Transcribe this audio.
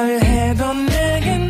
our head on nagging